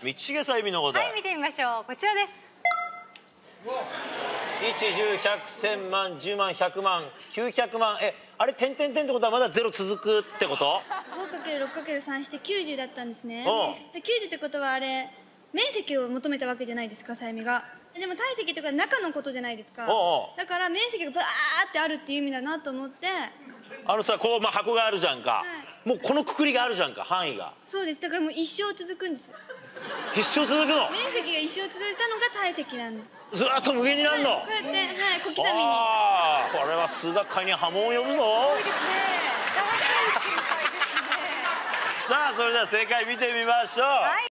道重さゆみの答え、はい見てみましょう。こちらです。1、10、100、1000万、10万、100万、900万、え、あれ、点々点ってことはまだゼロ続くってこと？5×6×3 して90だったんですね。う。んで90ってことはあれ面積を求めたわけじゃないですかさゆみがでも体積とか中のことじゃないですか。おうおう。だから面積がバーってあるっていう意味だなと思って。あのさ、こう、まあ、箱があるじゃんか。もうこのくくりがあるじゃんか、範囲が。そうです。だからもう一生続くんです一生続くの？面積が一生続いたのが体積なんでずーっと無限になるの？こうやってはい小刻みにああ、これは数学界に波紋を呼ぶぞ。ね新しい展開ですねさあ、それでは正解見てみましょう。はい